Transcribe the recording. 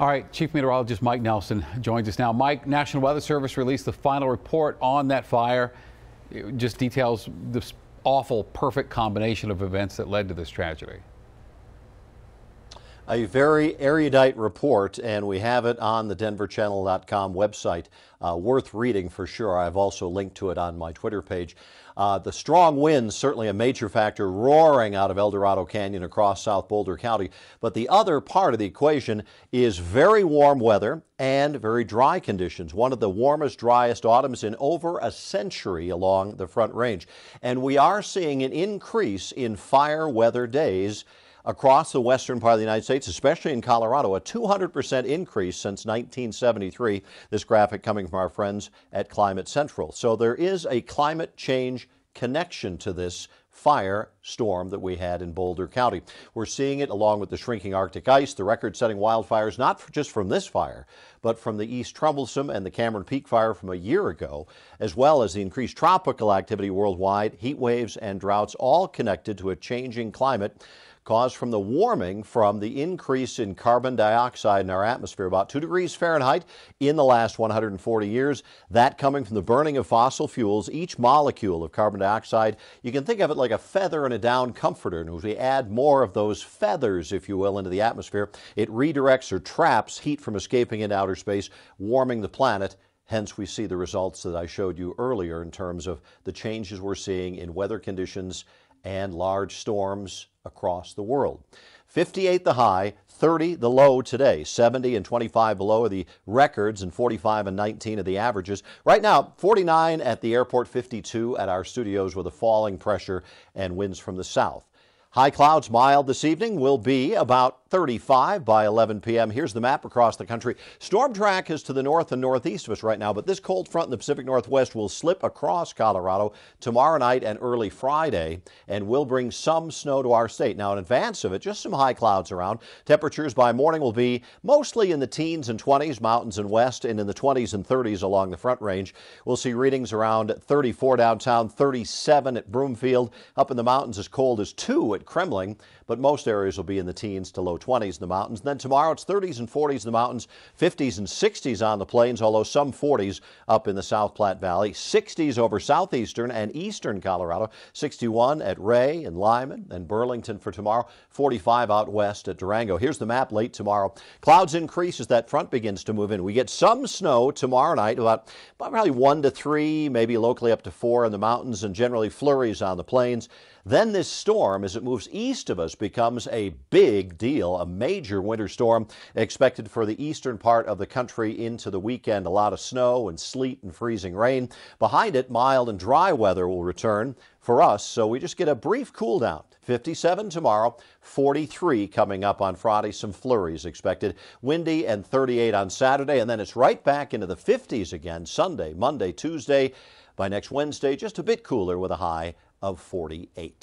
All right, Chief Meteorologist Mike Nelson joins us now. Mike, National Weather Service released the final report on that fire. It just details this awful, perfect combination of events that led to this tragedy. A very erudite report, and we have it on the denverchannel.com website. Uh, worth reading for sure. I've also linked to it on my Twitter page. Uh, the strong winds, certainly a major factor, roaring out of Eldorado Canyon across South Boulder County. But the other part of the equation is very warm weather and very dry conditions. One of the warmest, driest autumns in over a century along the Front Range. And we are seeing an increase in fire weather days across the western part of the United States, especially in Colorado, a 200% increase since 1973. This graphic coming from our friends at Climate Central. So there is a climate change connection to this fire storm that we had in Boulder County. We're seeing it along with the shrinking Arctic ice, the record setting wildfires, not just from this fire, but from the East Troublesome and the Cameron Peak fire from a year ago, as well as the increased tropical activity worldwide, heat waves and droughts, all connected to a changing climate caused from the warming from the increase in carbon dioxide in our atmosphere, about 2 degrees Fahrenheit in the last 140 years. That coming from the burning of fossil fuels. Each molecule of carbon dioxide, you can think of it like a feather in a down comforter. And as we add more of those feathers, if you will, into the atmosphere, it redirects or traps heat from escaping into outer space, warming the planet. Hence, we see the results that I showed you earlier in terms of the changes we're seeing in weather conditions and large storms across the world. 58 the high, 30 the low today. 70 and 25 below are the records, and 45 and 19 are the averages. Right now, 49 at the airport, 52 at our studios with a falling pressure and winds from the south. High clouds mild this evening will be about 35 by 11 p.m. Here's the map across the country. Storm track is to the north and northeast of us right now, but this cold front in the Pacific Northwest will slip across Colorado tomorrow night and early Friday and will bring some snow to our state. Now, in advance of it, just some high clouds around. Temperatures by morning will be mostly in the teens and 20s, mountains and west, and in the 20s and 30s along the front range. We'll see readings around 34 downtown, 37 at Broomfield, up in the mountains as cold as 2 at Kremmling, but most areas will be in the teens to low 20s in the mountains. Then tomorrow it's 30s and 40s in the mountains, 50s and 60s on the plains, although some 40s up in the South Platte Valley, 60s over southeastern and eastern Colorado, 61 at Wray and Limon and Burlington for tomorrow, 45 out west at Durango. Here's the map late tomorrow. Clouds increase as that front begins to move in. We get some snow tomorrow night, about, about probably 1 to 3, maybe locally up to 4 in the mountains, and generally flurries on the plains. Then this storm, as it moves east of us, becomes a big deal, a major winter storm expected for the eastern part of the country into the weekend. A lot of snow and sleet and freezing rain. Behind it, mild and dry weather will return for us, so we just get a brief cool down. 57 tomorrow, 43 coming up on Friday, some flurries expected. Windy and 38 on Saturday, and then it's right back into the 50s again Sunday, Monday, Tuesday. By next Wednesday, just a bit cooler with a high of 48.